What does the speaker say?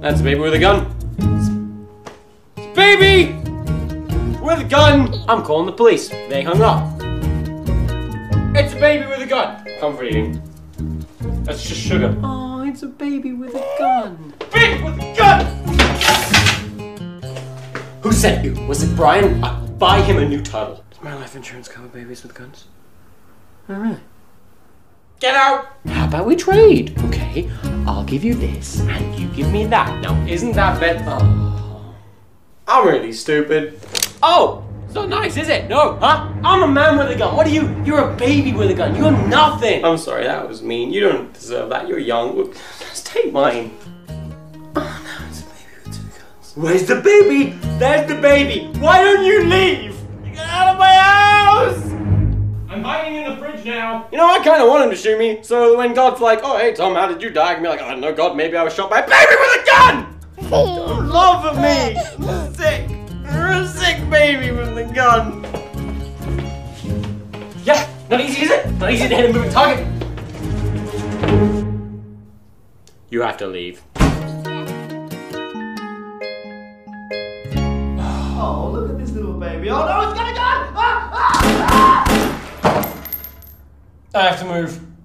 That's a baby with a gun. Baby! With a gun! I'm calling the police. They hung up. It's a baby with a gun. Comfort eating. That's just sugar. Oh, it's a baby with a gun. Baby with a gun! Who sent you? Was it Brian? I'll buy him a new title. Does my life insurance cover babies with guns? Oh, really? How about we trade? Okay, I'll give you this, and you give me that. Now, isn't that better? Oh, I'm really stupid. Oh, it's not nice, is it? No, huh? I'm a man with a gun. What are you? You're a baby with a gun. You're nothing. I'm sorry, that was mean. You don't deserve that. You're young. Just take mine. Oh no, it's a baby with two guns. Where's the baby? There's the baby. Why don't you leave? Get out of now. You know, I kind of want him to shoot me. So when God's like, "Oh, hey Tom, how did you die?" I can be like, "I don't know, God. Maybe I was shot by a baby with a gun." Don't laugh at me. I'm sick. You're a sick baby with a gun. Yeah, not easy, is it? Not easy to hit a moving target. You have to leave. Oh, look at this little baby. Oh no, it's I have to move.